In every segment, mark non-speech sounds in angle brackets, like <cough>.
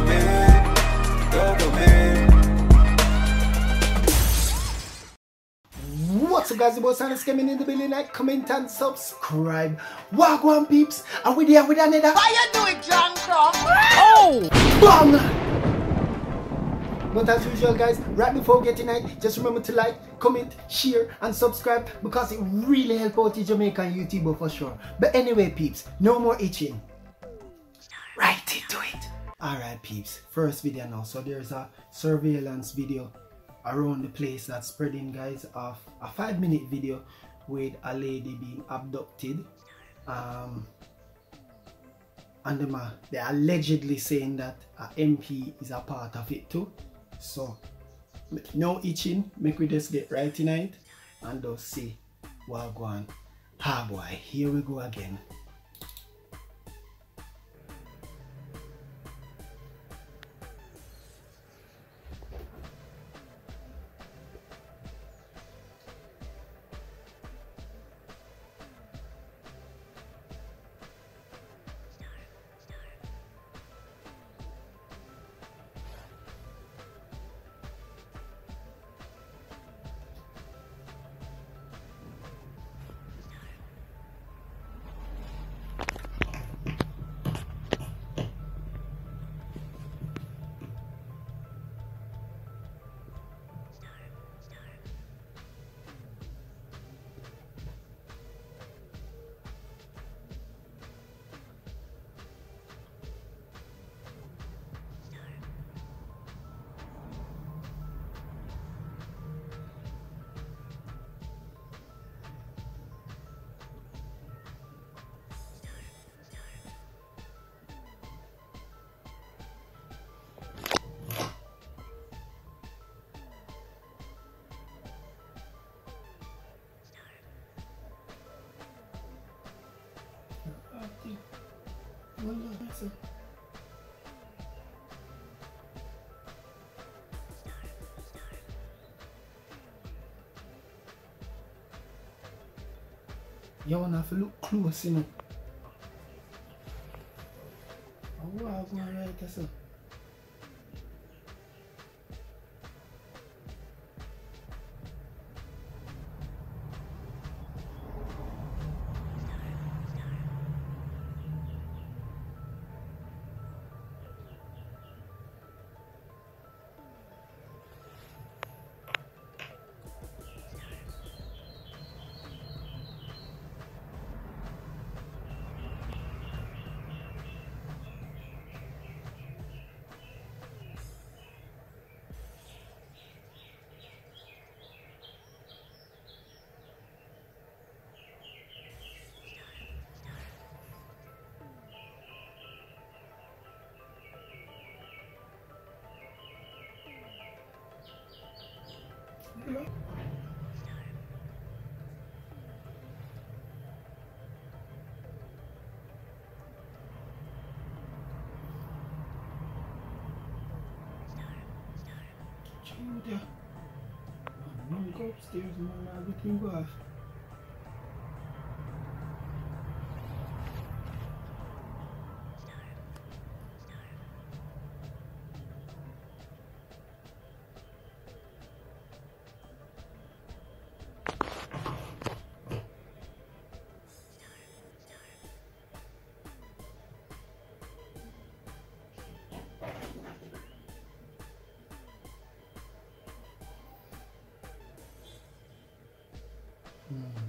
dopamine, dopamine. What's up guys, the boss Silence coming in the building, like, comment and subscribe. Wagwan peeps, are we there with another How you doing, John Croft? Oh! bang? But as usual guys, right before getting it, just remember to like, comment, share and subscribe because it really help out the Jamaican YouTuber for sure. But anyway peeps, no more itching. Alright peeps, first video now. So there's a surveillance video around the place that's spreading guys of a five minute video with a lady being abducted. Um, and they're allegedly saying that a MP is a part of it too. So no itching, make we just get right tonight and just see what go on. Ah boy, here we go again. You wanna have to look close, you know. Oh, wow, go on right there, sir. Chill there. Man, go upstairs, go off.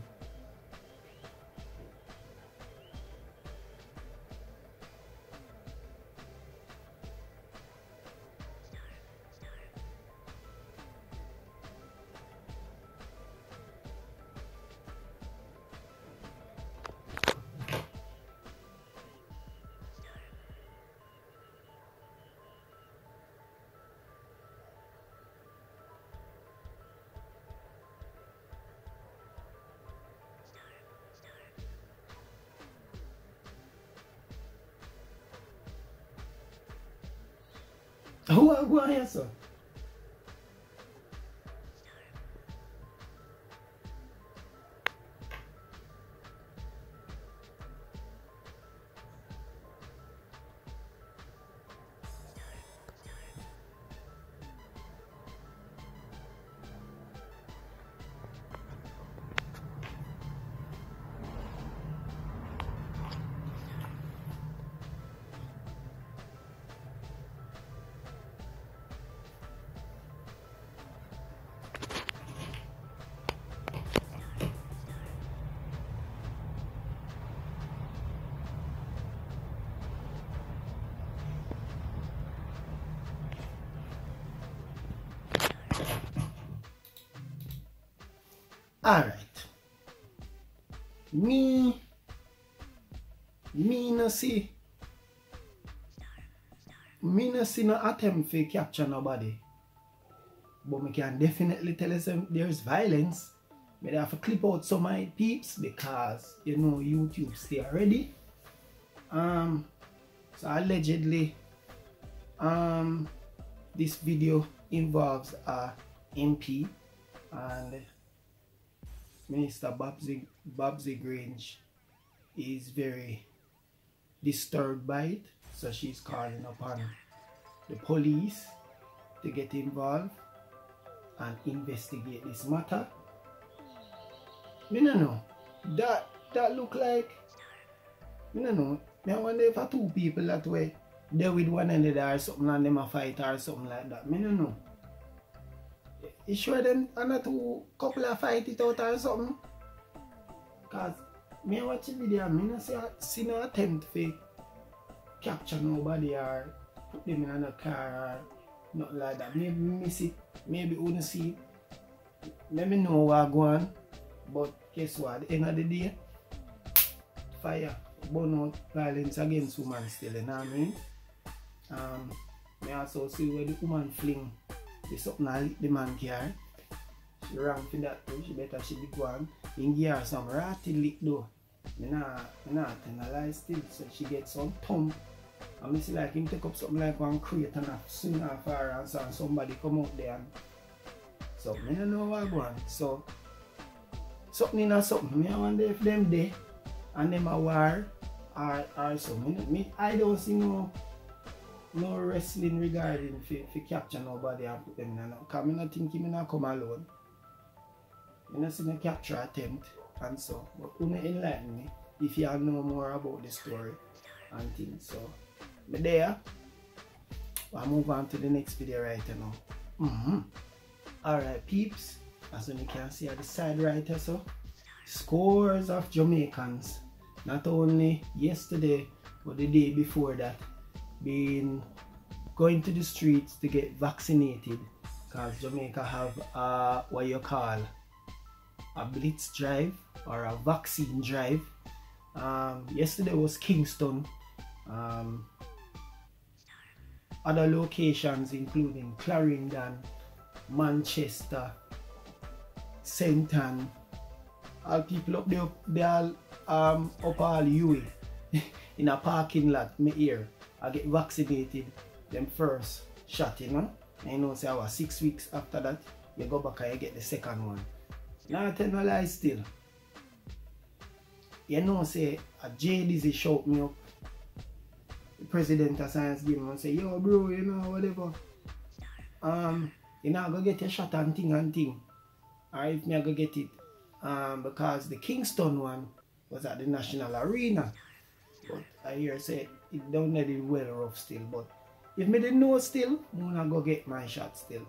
Who are going here, sir? Alright. Me me no see me no see no attempt to capture nobody. But me can definitely tell you there's violence. But I have to clip out some of my peeps because you know YouTube stay ready. Um so allegedly um this video involves a MP and Minister Babsy, Babsy Grange is very disturbed by it. So she's calling upon the police to get involved and investigate this matter. Me no know. That that look like me no know. Me I wonder if two people that way they with one another or something and them a fight or something like that. Me no know. You sure them and the two couple of fight it out or something? Cause me watch the video and me no see, see no attempt to capture nobody or put them in another car or nothing like that. Maybe miss it, maybe wouldn't see. Let me know what go on. But guess what? At the end of the day, fire, burn out violence against women still, you know what I mean? Um, me also see where the woman fling the something lick the man car. She wrong for that too. She better she be gone. In her some ratty lick though. Me nah, me nah tell a still. So she get some thumb. And me see like him take up something like one crate and a swing off her and so and somebody come out there and so me don't know what going. So something in a something. Me I wonder if them there and them a war or or so. Me, me I don't see no no wrestling regarding for, for capture nobody and put them in a no. Cause me not think him not come alone. Me not see no capture attempt and so. But you enlighten me if you know more about the story and things. So me there. I'll move on to the next video right now. Mm-hmm. Alright peeps, as you can see at the side right here so scores of Jamaicans not only yesterday but the day before that been going to the streets to get vaccinated because Jamaica have uh, what you call a blitz drive or a vaccine drive. Um, yesterday was Kingston. Um, other locations including Clarendon, Manchester, St. Ann. All people up there, they all um, up all UE <laughs> in a parking lot, me here. I get vaccinated them first shot, you know. And you know, say was six weeks after that, you go back and you get the second one. Now tell no lie still. You know, say a JDZ shout me up. The president of science give me and say, yo bro, you know, whatever. Um, you know, I go get your shot and thing and thing. Or if me I go get it. Um, because the Kingston one was at the National Arena. But I hear say it down there is well rough still. But if me didn't know still, I'm gonna go get my shot still.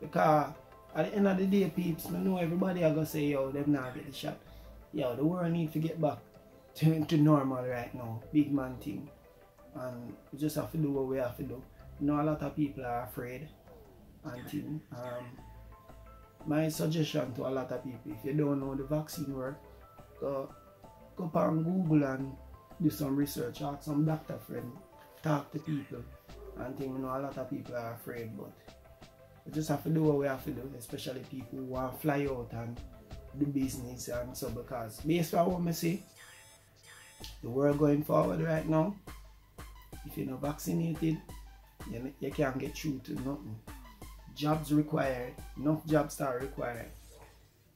Because at the end of the day, peeps, I know everybody are gonna say, yo, them not get the shot. Yo, the world need to get back to, to normal right now. Big man thing. And we just have to do what we have to do. You know a lot of people are afraid and thing. Um, my suggestion to a lot of people, if you don't know the vaccine work, go go on Google and do some research, ask some doctor friend, talk to people and think you know a lot of people are afraid but we just have to do what we have to do, especially people who want to fly out and do business and so because based on what I see, the world going forward right now, if you're not vaccinated, you, you can't get through to nothing. Jobs required, enough jobs are required.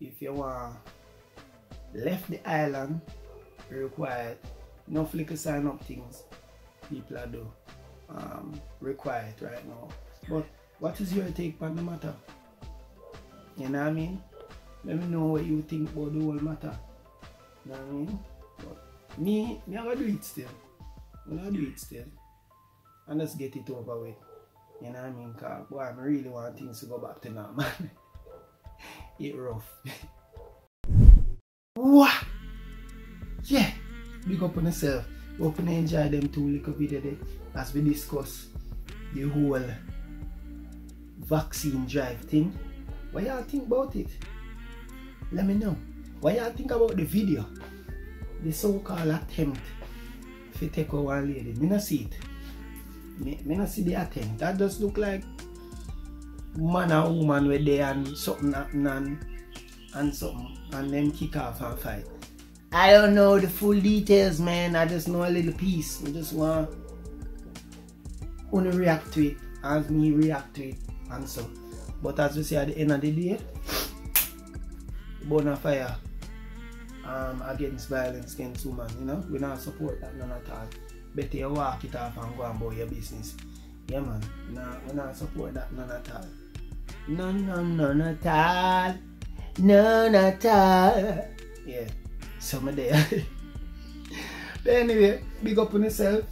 If you want left the island, required enough flicker sign up things people are do um, required right now. But what is your take on the matter? You know what I mean? Let me know what you think about the whole matter. You know what I mean? But me, me I do it still. I'm gonna do it still. And let's get it over with. You know what I mean? Cause boy, I really want things to go back to normal. <laughs> it rough. <laughs> what? Big up on yourself. Hope you enjoy them two little video there as we discuss the whole vaccine drive thing. What y'all think about it? Let me know. What y'all think about the video? The so-called attempt to take over one lady. Me not see it. Me, me not see the attempt. That just look like man and woman were there and something happen and, and something and then kick off and fight. I don't know the full details, man. I just know a little piece. I just want to react to it as me react to it and so. But as we say at the end of the day, bonfire um, against violence against women, you know, we don't support that none at all. Better you walk it off and go and about your business. Yeah man, nah, we not support that none at all. None, none, none at all. None at all. Yeah, some of there. but anyway, big up on yourself.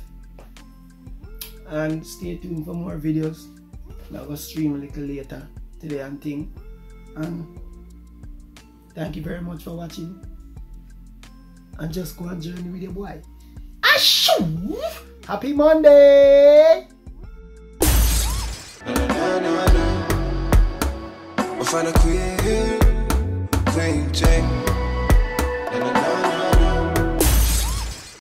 And stay tuned for more videos. I'll go stream a little later today and thing. And thank you very much for watching. And just go and journey with your boy. Ashoo! Happy Monday! We'll find a queen, queen Jane.